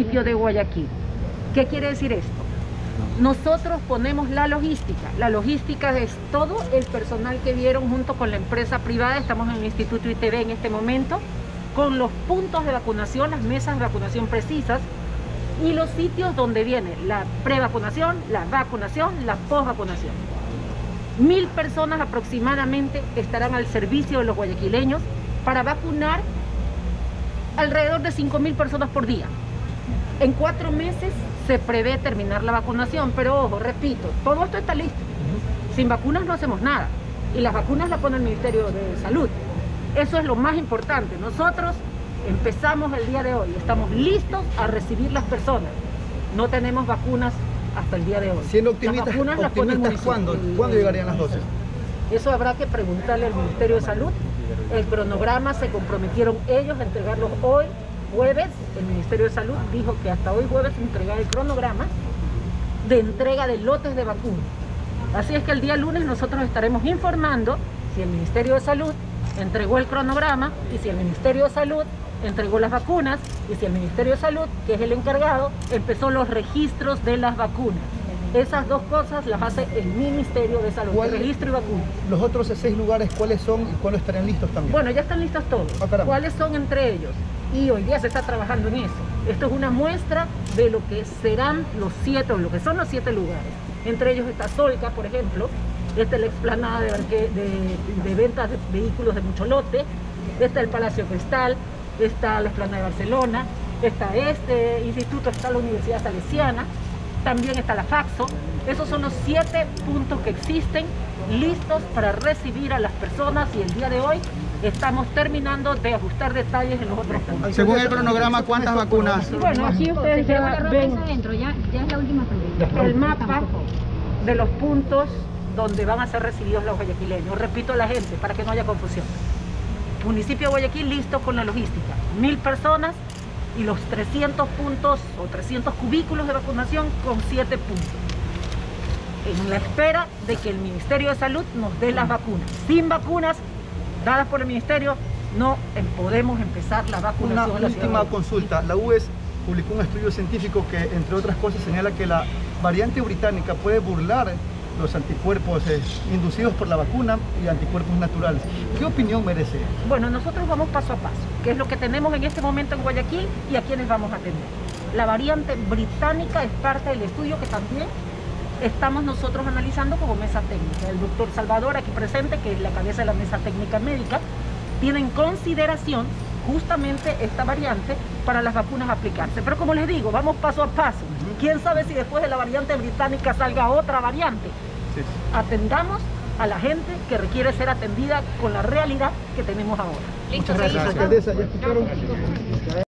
de Guayaquil. ¿Qué quiere decir esto? Nosotros ponemos la logística. La logística es todo el personal que vieron junto con la empresa privada. Estamos en el Instituto ITV en este momento con los puntos de vacunación, las mesas de vacunación precisas y los sitios donde viene la prevacunación, la vacunación, la posvacunación. Mil personas aproximadamente estarán al servicio de los guayaquileños para vacunar alrededor de 5 mil personas por día. En cuatro meses se prevé terminar la vacunación, pero ojo, repito, todo esto está listo. Sin vacunas no hacemos nada y las vacunas las pone el Ministerio de Salud. Eso es lo más importante. Nosotros empezamos el día de hoy, estamos listos a recibir las personas. No tenemos vacunas hasta el día de hoy. Siendo optimistas, optimistas ¿cuándo? ¿Cuándo llegarían las dosis? Eso habrá que preguntarle al Ministerio de Salud. El cronograma se comprometieron ellos a entregarlos hoy, jueves. El Ministerio de Salud dijo que hasta hoy jueves entregar el cronograma de entrega de lotes de vacunas. Así es que el día lunes nosotros estaremos informando si el Ministerio de Salud entregó el cronograma y si el Ministerio de Salud entregó las vacunas y si el Ministerio de Salud, que es el encargado, empezó los registros de las vacunas. Esas dos cosas las hace el Ministerio de Salud, el registro y vacunas. ¿Los otros seis lugares cuáles son y cuándo estarían listos también? Bueno, ya están listos todos. Ah, ¿Cuáles son entre ellos? Y hoy día se está trabajando en eso. Esto es una muestra de lo que serán los siete, o lo que son los siete lugares. Entre ellos está Solca, por ejemplo, esta es la explanada de, ventas de vehículos de mucho lote, está el Palacio Cristal, está la explanada de Barcelona, está este instituto, está la Universidad Salesiana, también está la Faxo. Esos son los siete puntos que existen listos para recibir a las personas y el día de hoy estamos terminando de ajustar detalles en los otros puntos. Según el cronograma, ¿cuántas vacunas? Bueno, aquí ustedes ya ven el mapa de los puntos donde van a ser recibidos los guayaquileños. Repito a la gente para que no haya confusión. Municipio de Guayaquil listo con la logística. Mil personas y los 300 puntos o 300 cubículos de vacunación con 7 puntos. En la espera de que el Ministerio de Salud nos dé las vacunas. Sin vacunas dadas por el Ministerio no podemos empezar la vacunación. Una última consulta. La UES publicó un estudio científico que, entre otras cosas, señala que la variante británica puede burlar los anticuerpos eh, inducidos por la vacuna y anticuerpos naturales. ¿Qué opinión merece? Bueno, nosotros vamos paso a paso, que es lo que tenemos en este momento en Guayaquil y a quienes vamos a atender. La variante británica es parte del estudio que también estamos nosotros analizando como mesa técnica. El doctor Salvador aquí presente, que es la cabeza de la mesa técnica médica, tiene en consideración justamente esta variante para las vacunas aplicarse. Pero como les digo, vamos paso a paso. ¿Quién sabe si después de la variante británica salga otra variante? Atendamos a la gente que requiere ser atendida con la realidad que tenemos ahora. Muchas gracias.